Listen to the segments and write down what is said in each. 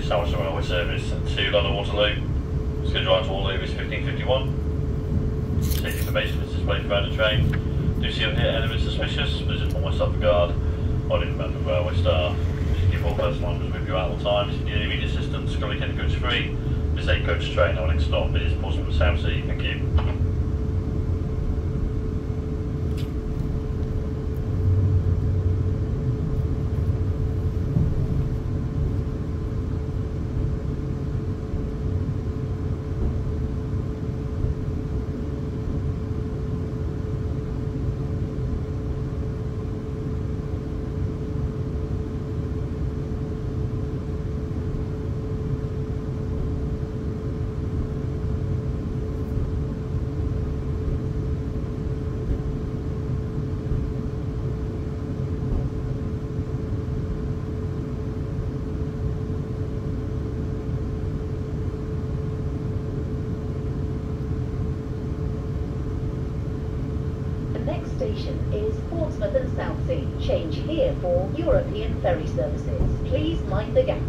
On the Southwestern Railway service to London Waterloo. Schedule on to Waterloo is 1551. Safety information is displayed throughout the train. Do you see or hear anything suspicious, please inform myself regard or any member Railway staff. Please keep all personal items with you at all times. If you need immediate assistance, Scully Kent Coach 3. This is a coach train. Our next stop is Portsmouth Southsea. Thank you. Next station is Portsmouth and Southsea. Change here for European ferry services. Please mind the gap.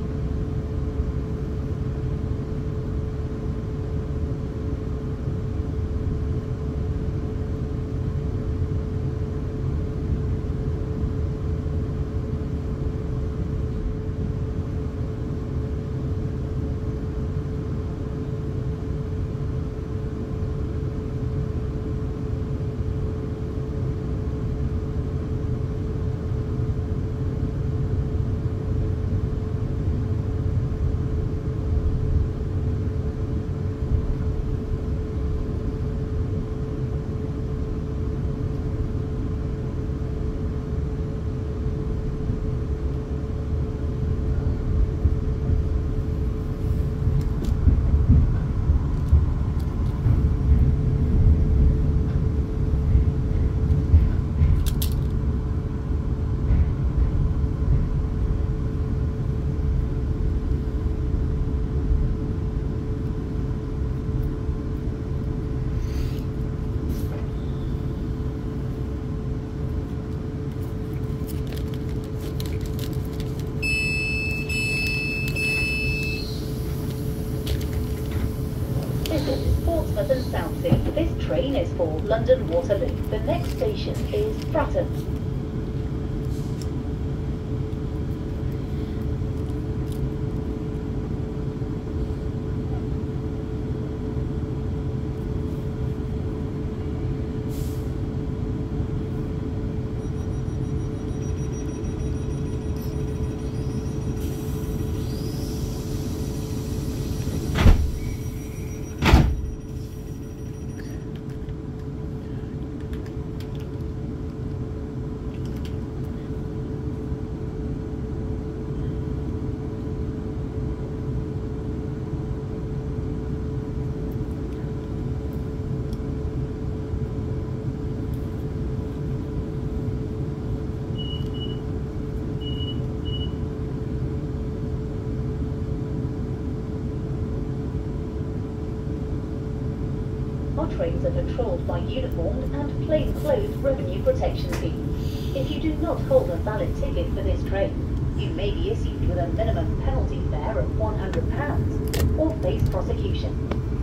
This Southsea. This train is for London Waterloo. The next station is Fratton. Our trains are patrolled by uniformed and plainclothes revenue protection teams. If you do not hold a valid ticket for this train, you may be issued with a minimum penalty fare of £100 or face prosecution.